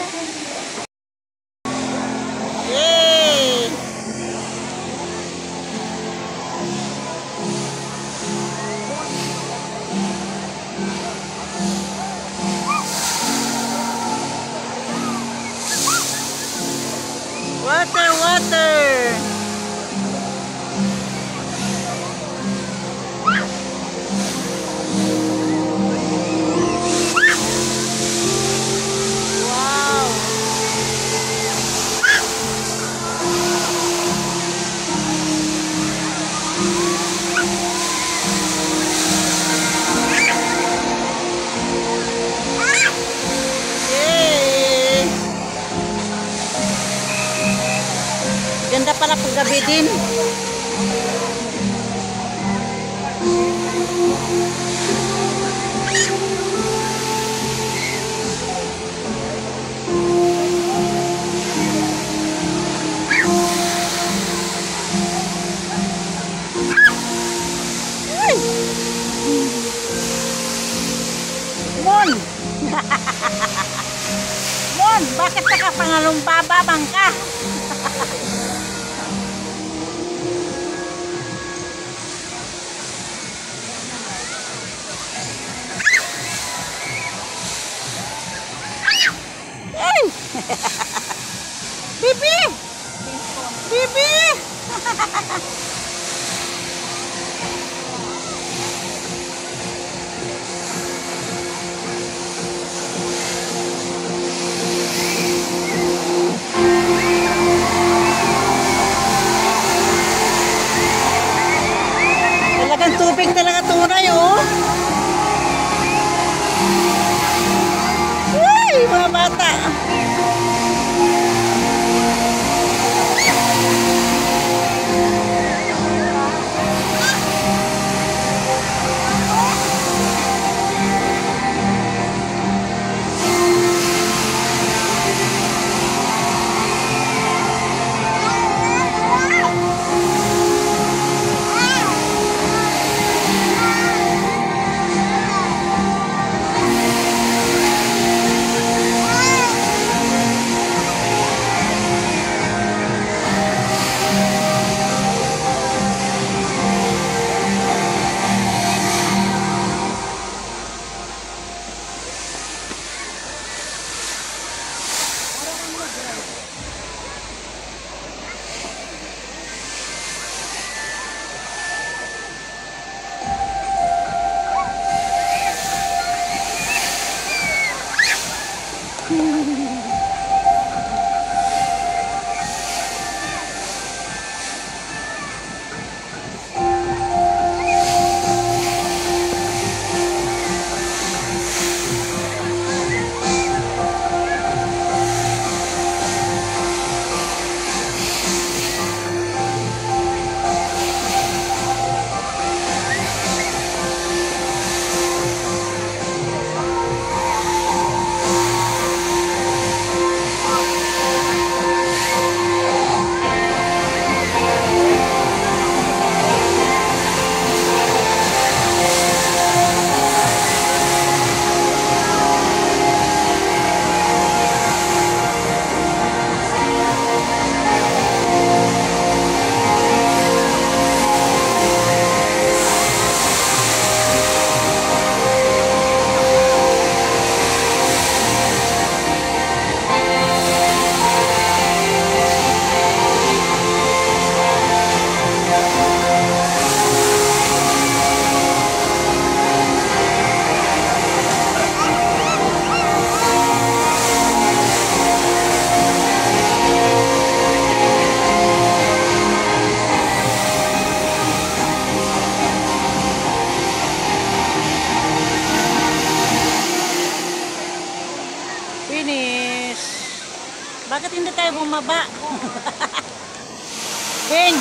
いいね。Pala pag gabi din. Ay! Mon! Mon, bakit ka? Ay! Bibi! Bibi! Bakit hindi tayo bumaba? King!